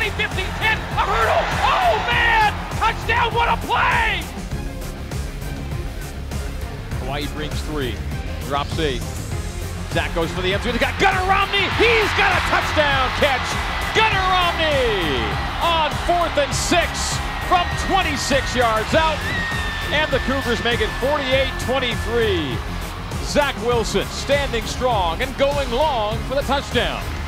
20, 15, 10, a hurdle. Oh, man! Touchdown, what a play! Hawaii brings three, drops eight. Zach goes for the end zone. He's got Gunnar Romney. He's got a touchdown catch. Gunnar Romney on fourth and six from 26 yards out. And the Cougars make it 48-23. Zach Wilson standing strong and going long for the touchdown.